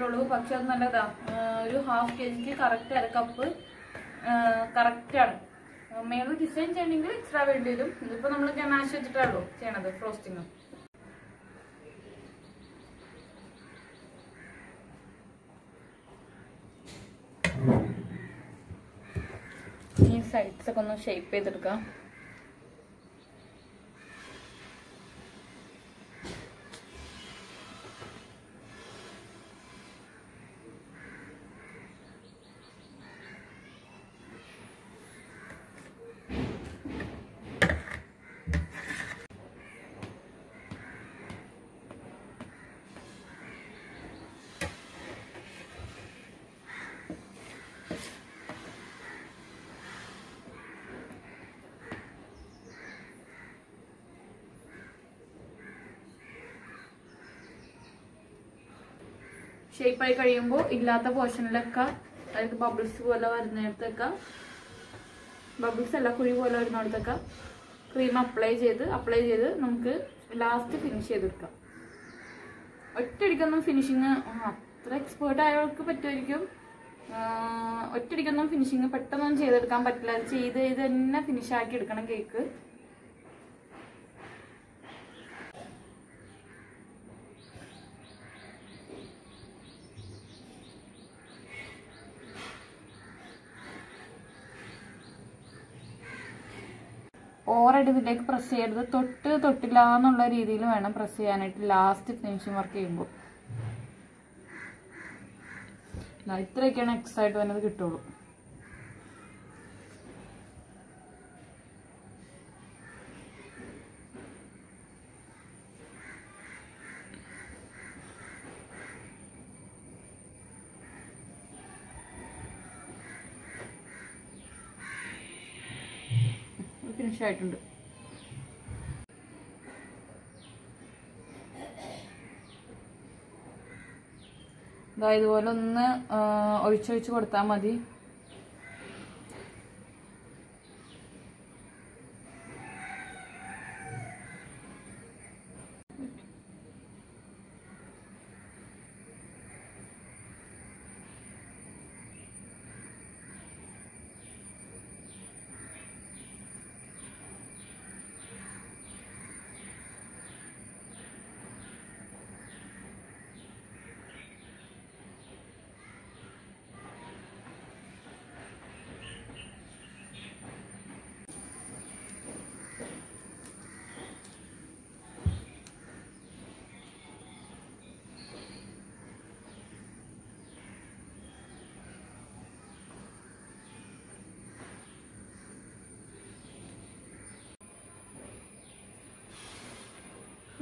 എടുത്തിട്ടുള്ളൂ പക്ഷെ അത് നല്ലതാ. ഒരു ഹാഫ് കെ ജിക്ക് കറക്റ്റ് അര കപ്പ് കറക്റ്റ് ആണ്. മേളിൽ ഡിസൈൻ ചെയ്യണമെങ്കിൽ എക്സ്ട്രാ വേണ്ടി വരും ഇതിപ്പോ നമ്മൾ ഗണാശ് വെച്ചിട്ടാണല്ലോ ചെയ്യണത് ഫ്രോസ്റ്റിങ് ഈ സൈഡ്സ് ഒക്കെ ഒന്ന് ഷേപ്പ് ചെയ്തെടുക്കാം. ഷേപ്പായി കഴിയുമ്പോൾ ഇല്ലാത്ത പോർഷനിലൊക്കെ അതായത് ബബിൾസ് പോലെ വരുന്നിടത്തൊക്കെ ബബിൾസ് അല്ല കുഴി പോലെ വരുന്നിടത്തൊക്കെ ക്രീം അപ്ലൈ ചെയ്ത് അപ്ലൈ ചെയ്ത് നമുക്ക് ലാസ്റ്റ് ഫിനിഷ് ചെയ്തെടുക്കാം. ഒറ്റയടിക്കൊന്നും ഫിനിഷിങ് അത്ര എക്സ്പേർട്ട് ആയവർക്ക് പറ്റുമായിരിക്കും. ഒറ്റയടിക്കൊന്നും ഫിനിഷിങ് പെട്ടെന്നൊന്നും ചെയ്തെടുക്കാൻ പറ്റില്ല. അത് ചെയ്ത് ചെയ്ത് തന്നെ ഫിനിഷ് ആക്കി എടുക്കണം കേക്ക് ഇതിലേക്ക് പ്രസ് ചെയ്യരുത്. തൊട്ട് തൊട്ടില്ല എന്നുള്ള രീതിയിൽ വേണം പ്രസ് ചെയ്യാനായിട്ട് ലാസ്റ്റ് ഫിനിഷിംഗ് വർക്ക് ചെയ്യുമ്പോൾ. ഇത്രയൊക്കെയാണ് എക്സ് ആയിട്ട് വന്നത് കിട്ടുള്ളൂ. ഫിനിഷ് ആയിട്ടുണ്ട്. ഇതാ ഇതുപോലെ ഒന്ന് ഒഴിച്ചൊഴിച്ച് കൊടുത്താൽ മതി.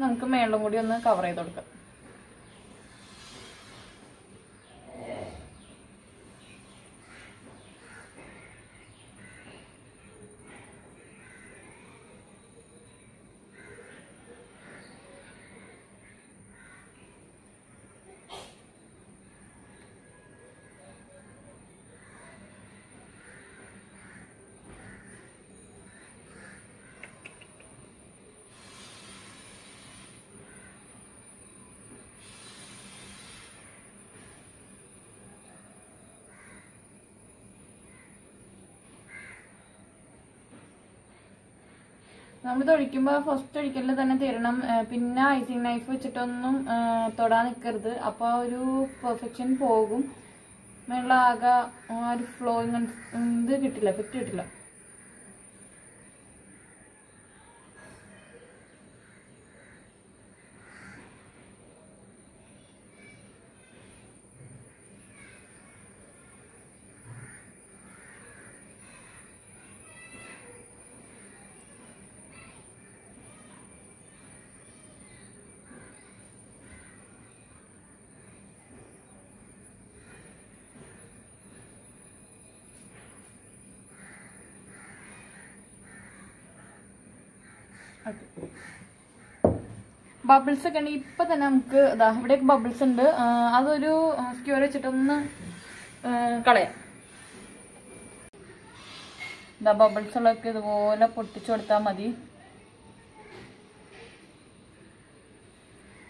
നമുക്ക് മേളിലും കൂടി ഒന്ന് കവർ ചെയ്ത് കൊടുക്കാം. നമ്മൾ ഒഴിക്കുമ്പോൾ ഫസ്റ്റ് ഒഴിക്കലിൽ തന്നെ തരണം. പിന്നെ ഐസിങ് നൈഫ് വെച്ചിട്ടൊന്നും തൊടാൻ നിൽക്കരുത് അപ്പോൾ ഒരു പെർഫെക്ഷൻ പോകും. മേള ആകെ ആ ഒരു ഫ്ലോ ഇത് കിട്ടില്ല എഫക്റ്റ് കിട്ടില്ല. ബബിൾസ് ഒക്കെ ഉണ്ടെങ്കിൽ ഇപ്പൊ തന്നെ നമുക്ക് ഇതാ ഇവിടെയൊക്കെ ബബിൾസ് ഉണ്ട്. അതൊരു സ്ക്യൂർ വെച്ചിട്ടൊന്ന് കളയാം. ഇതാ ബബിൾസ് ഉള്ളതൊക്കെ ഇതുപോലെ പൊട്ടിച്ചു കൊടുത്താൽ മതി.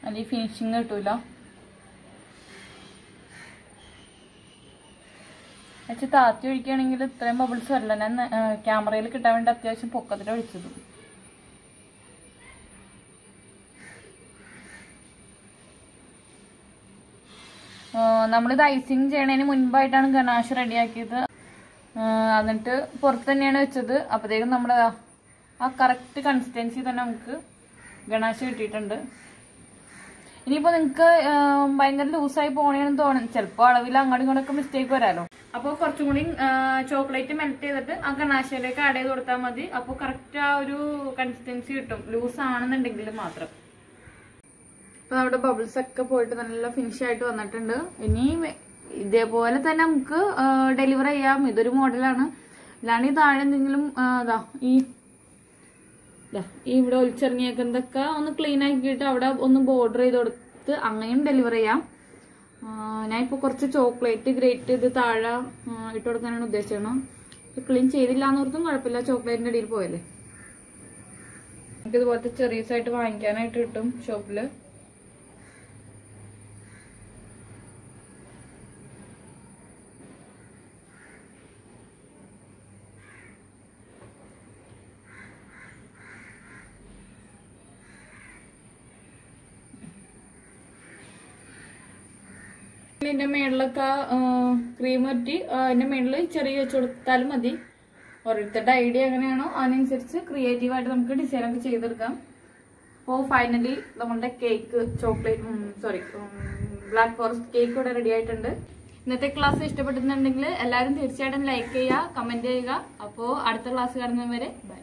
അല്ലെങ്കിൽ ഫിനിഷിങ് കിട്ടൂല. വെച്ച് താത്തി ഒഴിക്കുകയാണെങ്കിൽ ഇത്രയും ബബിൾസ് വരില്ല. ഞാൻ ക്യാമറയിൽ കിട്ടാൻ വേണ്ടി അത്യാവശ്യം പൊക്കത്തിൽ ഒഴിച്ചത്. നമ്മളിത് ഐസിങ് ചെയ്യണതിന് മുൻപായിട്ടാണ് ഗണാഷ് റെഡിയാക്കിയത്. എന്നിട്ട് പുറത്ത് തന്നെയാണ് വെച്ചത്. അപ്പോഴത്തേക്കും നമ്മുടെ ആ കറക്റ്റ് കൺസിസ്റ്റൻസി തന്നെ നമുക്ക് ഗണാഷ് കിട്ടിയിട്ടുണ്ട്. ഇനിയിപ്പോൾ നിങ്ങൾക്ക് ഭയങ്കര ലൂസായി പോകണമെന്ന് തോന്നും ചിലപ്പോൾ അളവിൽ അങ്ങോട്ടും ഇങ്ങോട്ടൊക്കെ മിസ്റ്റേക്ക് വരാലോ. അപ്പോൾ കുറച്ചും കൂടി ചോക്ലേറ്റ് മെൽറ്റ് ചെയ്തിട്ട് ആ ഗണാശയിലേക്ക് ആഡ് ചെയ്ത് കൊടുത്താൽ മതി. അപ്പോൾ കറക്റ്റ് ആ ഒരു കൺസിസ്റ്റൻസി കിട്ടും. ലൂസ് ആണെന്നുണ്ടെങ്കിൽ മാത്രം. അപ്പൊ നമ്മുടെ ബബിൾസ് ഒക്കെ പോയിട്ട് നല്ല ഫിനിഷ് ആയിട്ട് വന്നിട്ടുണ്ട്. ഇനി ഇതേപോലെ തന്നെ നമുക്ക് ഡെലിവർ ചെയ്യാം. ഇതൊരു മോഡലാണ് അല്ലാണ്ട് ഈ താഴെ എന്തെങ്കിലും ദാ ഈ ഈ ഇവിടെ ഒലിച്ചിറങ്ങിയേക്കുന്നതൊക്കെ ഒന്ന് ക്ലീൻ ആക്കിയിട്ട് അവിടെ ഒന്ന് ബോർഡർ ചെയ്ത് കൊടുത്ത് അങ്ങനെയും ഡെലിവർ ചെയ്യാം. ഇപ്പോൾ കുറച്ച് ചോക്ലേറ്റ് ഗ്രേറ്റ് ഇത് താഴെ ഇട്ട് കൊടുക്കാനാണ് ഉദ്ദേശിച്ചത്. ക്ലീൻ ചെയ്തില്ല എന്നോർത്തും കുഴപ്പമില്ല. ചോക്ലേറ്റിന്റെ ഇടയിൽ പോയല്ലേ? നമുക്ക് ഇതുപോലത്തെ ചെറിയസ് ആയിട്ട് വാങ്ങിക്കാനായിട്ട് കിട്ടും ഷോപ്പിൽ ഇതിന്റെ മേളിലൊക്കെ ക്രീം പറ്റി അതിന്റെ മേളിൽ ചെറിയ വെച്ച് കൊടുത്താലും മതി. ഓരോരുത്തരുടെ ഐഡിയ എങ്ങനെയാണോ അതിനനുസരിച്ച് ക്രിയേറ്റീവ് ആയിട്ട് നമുക്ക് ഡിസൈൻ ഒക്കെ ചെയ്തെടുക്കാം. അപ്പോൾ ഫൈനലി നമ്മളുടെ cake chocolate sorry black forest cake ഇവിടെ റെഡി ആയിട്ടുണ്ട്. ഇന്നത്തെ ക്ലാസ് ഇഷ്ടപ്പെട്ടിട്ടുണ്ടെങ്കിൽ എല്ലാവരും തീർച്ചയായിട്ടും ലൈക്ക് ചെയ്യുക കമന്റ് ചെയ്യുക. അപ്പോൾ അടുത്ത ക്ലാസ് കാണുന്നവരെ ബൈ